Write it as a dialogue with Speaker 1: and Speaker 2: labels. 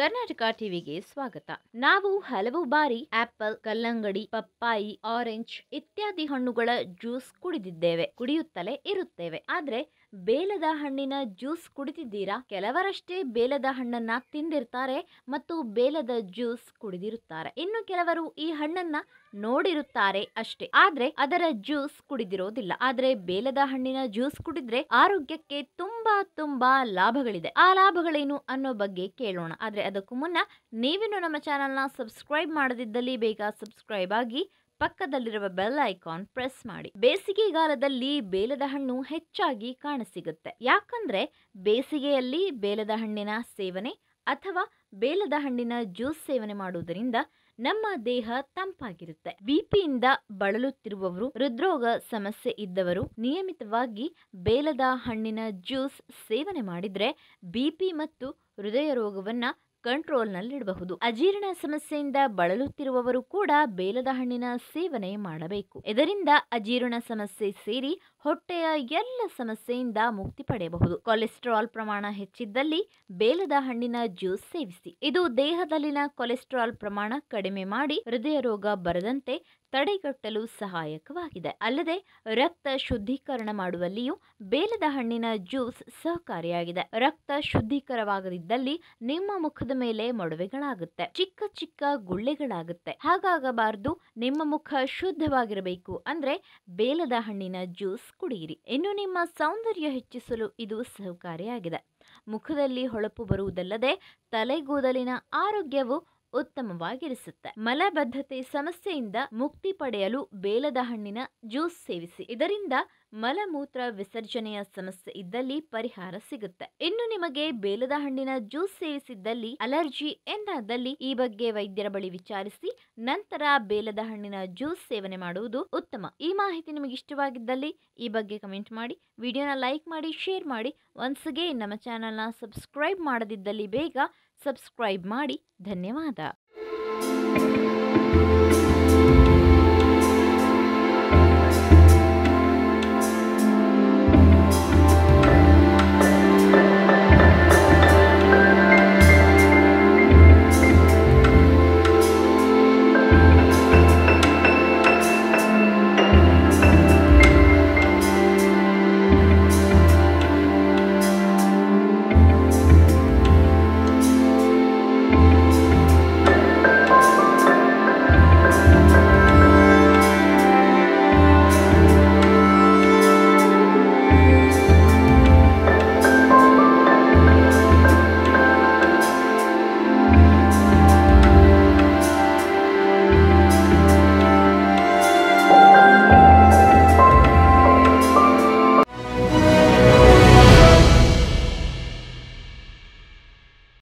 Speaker 1: ಕರ್ನಾಟಕ ಟಿವಿಗೆ ಸ್ವಾಗತ. ನಾವು ಹಲವು ಬಾರಿ ಆಪಲ್, ಕಲ್ಲಂಗಡಿ, ಪಪ್ಪಾಯಿ, ಆರೆಂಜ್ ಇತ್ಯಾದಿ ಹಣ್ಣುಗಳ ಜ್ಯೂಸ್ ಕುಡಿದಿದ್ದೇವೆ, ಕುಡಿಯುತ್ತಲೇ ಇರುತ್ತೇವೆ. ಆದ್ರೆ ಬೇಲದ ಹಣ್ಣಿನ ಜ್ಯೂಸ್ ಕುಡಿದಿದ್ದೀರಾ? ಕೆಲವರಷ್ಟೇ ಬೇಲದ ಹಣ್ಣನ್ನ ತಿಂದಿರ್ತಾರೆ ಮತ್ತು ಬೇಲದ ಜ್ಯೂಸ್ ಕುಡಿದಿರುತ್ತಾರೆ. ಇನ್ನು ಕೆಲವರು ಈ ಹಣ್ಣನ್ನ ನೋಡಿರುತ್ತಾರೆ ಅಷ್ಟೇ. ಆದ್ರೆ ಅದರ ಜ್ಯೂಸ್ ಕುಡಿದಿರೋದಿಲ್ಲ. ಆದ್ರೆ ಬೇಲದ ಹಣ್ಣಿನ ಜ್ಯೂಸ್ ಕುಡಿದ್ರೆ ಆರೋಗ್ಯಕ್ಕೆ ತುಂಬಾ ತುಂಬಾ ಲಾಭಗಳಿದೆ. ಆ ಲಾಭಗಳೇನು ಅನ್ನೋ ಬಗ್ಗೆ ಕೇಳೋಣ. ಆದ್ರೆ ಅದಕ್ಕೂ ಮುನ್ನ ನೀವಿನ್ನು ನಮ್ಮ ಚಾನಲ್ನ ಸಬ್ಸ್ಕ್ರೈಬ್ ಮಾಡದಿದ್ದಲ್ಲಿ ಬೇಗ ಸಬ್ಸ್ಕ್ರೈಬ್ ಆಗಿ ಪಕ್ಕದಲ್ಲಿರುವ ಬೆಲ್ ಐಕಾನ್ ಪ್ರೆಸ್ ಮಾಡಿ. ಬೇಸಿಗೆಗಾಲದಲ್ಲಿ ಬೇಲದ ಹಣ್ಣು ಹೆಚ್ಚಾಗಿ ಕಾಣಸಿಗುತ್ತೆ. ಯಾಕಂದ್ರೆ ಬೇಸಿಗೆಯಲ್ಲಿ ಬೇಲದ ಹಣ್ಣಿನ ಸೇವನೆ ಅಥವಾ ಬೇಲದ ಹಣ್ಣಿನ ಜ್ಯೂಸ್ ಸೇವನೆ ಮಾಡುವುದರಿಂದ ನಮ್ಮ ದೇಹ ತಂಪಾಗಿರುತ್ತೆ. ಬಿಪಿಯಿಂದ ಬಳಲುತ್ತಿರುವವರು, ಹೃದ್ರೋಗ ಸಮಸ್ಯೆ ಇದ್ದವರು, ನಿಯಮಿತವಾಗಿ ಬೇಲದ ಹಣ್ಣಿನ ಜ್ಯೂಸ್ ಸೇವನೆ ಮಾಡಿದ್ರೆ ಬಿಪಿ ಮತ್ತು ಹೃದಯ ರೋಗವನ್ನ ಕಂಟ್ರೋಲ್ನಲ್ಲಿಡಬಹುದು. ಅಜೀರ್ಣ ಸಮಸ್ಯೆಯಿಂದ ಬಳಲುತ್ತಿರುವವರು ಕೂಡ ಬೇಲದ ಹಣ್ಣಿನ ಸೇವನೆ ಮಾಡಬೇಕು. ಇದರಿಂದ ಅಜೀರ್ಣ ಸಮಸ್ಯೆ ಸೇರಿ ಹೊಟ್ಟೆಯ ಎಲ್ಲ ಸಮಸ್ಯೆಯಿಂದ ಮುಕ್ತಿ ಪಡೆಯಬಹುದು. ಕೊಲೆಸ್ಟ್ರಾಲ್ ಪ್ರಮಾಣ ಹೆಚ್ಚಿದ್ದಲ್ಲಿ ಬೇಲದ ಹಣ್ಣಿನ ಜ್ಯೂಸ್ ಸೇವಿಸಿ. ಇದು ದೇಹದಲ್ಲಿನ ಕೊಲೆಸ್ಟ್ರಾಲ್ ಪ್ರಮಾಣ ಕಡಿಮೆ ಮಾಡಿ ಹೃದಯ ರೋಗ ಬರದಂತೆ ತಡೆಗಟ್ಟಲು ಸಹಾಯಕವಾಗಿದೆ. ಅಲ್ಲದೆ ರಕ್ತ ಶುದ್ಧೀಕರಣ ಮಾಡುವಲ್ಲಿಯೂ ಬೇಲದ ಹಣ್ಣಿನ ಜ್ಯೂಸ್ ಸಹಕಾರಿಯಾಗಿದೆ. ರಕ್ತ ಶುದ್ಧೀಕರವಾಗದಿದ್ದಲ್ಲಿ ನಿಮ್ಮ ಮುಖದ ಮೇಲೆ ಮೊಡವೆಗಳಾಗುತ್ತೆ. ಚಿಕ್ಕ ಚಿಕ್ಕ ಗುಳ್ಳೆಗಳಾಗುತ್ತೆ. ಹಾಗಾಗಬಾರದು. ನಿಮ್ಮ ಮುಖ ಶುದ್ಧವಾಗಿರಬೇಕು ಅಂದ್ರೆ ಬೇಲದ ಹಣ್ಣಿನ ಕುಡಿಯಿರಿ. ಇನ್ನು ನಿಮ್ಮ ಸೌಂದರ್ಯ ಹೆಚ್ಚಿಸಲು ಇದು ಸಹಕಾರಿಯಾಗಿದೆ ಮುಖದಲ್ಲಿ ಹೊಳಪು ಬರುವುದಲ್ಲದೆ ತಲೆಗೂದಲಿನ ಆರೋಗ್ಯವು ಉತ್ತಮವಾಗಿರಿಸುತ್ತೆ. ಮಲಬದ್ಧತೆ, ಸಮಸ್ಯೆಯಿಂದ ಮುಕ್ತಿ ಪಡೆಯಲು ಬೇಲದ ಹಣ್ಣಿನ ಜ್ಯೂಸ್ ಸೇವಿಸಿ. ಇದರಿಂದ ಮಲಮೂತ್ರ ವಿಸರ್ಜನೆಯ ಸಮಸ್ಯೆ ಇದ್ದಲ್ಲಿ ಪರಿಹಾರ ಸಿಗುತ್ತೆ. ಇನ್ನು ನಿಮಗೆ ಬೇಲದ ಹಣ್ಣಿನ ಜ್ಯೂಸ್ ಸೇವಿಸಿದ್ದಲ್ಲಿ ಅಲರ್ಜಿ ಎಂದಾದಲ್ಲಿ ಈ ಬಗ್ಗೆ ವೈದ್ಯರ ಬಳಿ ವಿಚಾರಿಸಿ ನಂತರ ಬೇಲದ ಹಣ್ಣಿನ ಜ್ಯೂಸ್ ಸೇವನೆ ಮಾಡುವುದು ಉತ್ತಮ. ಈ ಮಾಹಿತಿ ನಿಮಗೆ ಇಷ್ಟವಾಗಿದ್ದಲ್ಲಿ ಈ ಬಗ್ಗೆ ಕಮೆಂಟ್ ಮಾಡಿ, ವಿಡಿಯೋನ ಲೈಕ್ ಮಾಡಿ, ಶೇರ್ ಮಾಡಿ. ಒನ್ಸ್ಗೆ ನಮ್ಮ ಚಾನಲ್ನ ಸಬ್ಸ್ಕ್ರೈಬ್ ಮಾಡದಿದ್ದಲ್ಲಿ ಬೇಗ ಸಬ್ಸ್ಕ್ರೈಬ್ ಮಾಡಿ. ಧನ್ಯವಾದ.